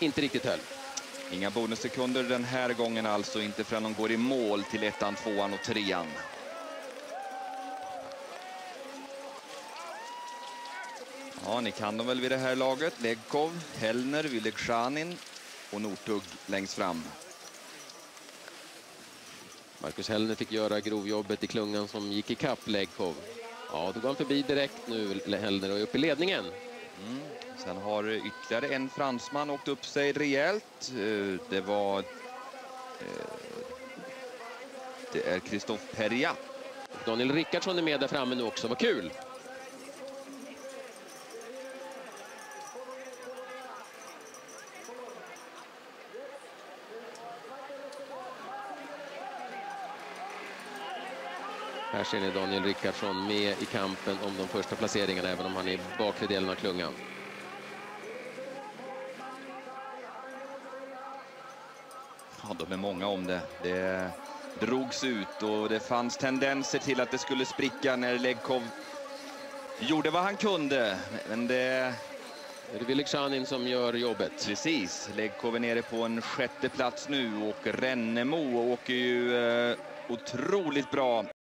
inte riktigt höll. Inga bonussekunder den här gången alltså, inte förrän de går i mål till ettan, tvåan och trean. Ja, ni kan dem väl vid det här laget. Legkov, Hellner, Vylegzjanin och Nortug längst fram. Marcus Hellner fick göra grovjobbet i klungan som gick i kapp Legkov. Ja, då går han förbi direkt nu, Hellner, och är uppe i ledningen. Mm. Sen har ytterligare en fransman åkt upp sig rejält. Eh, det var... Eh, det är Christophe Peria. Daniel Rickardsson är med där framme nu också, vad kul! Här ser ni Daniel Rickardsson med i kampen om de första placeringarna, även om han är i bakre delen av klungan. Ja, de är många om det. Det drogs ut och det fanns tendenser till att det skulle spricka när Legkov gjorde vad han kunde. Men det... Det är Vylegzjanin som gör jobbet. Precis. Legkov är nere på en sjätte plats nu och Rennemo åker ju eh, otroligt bra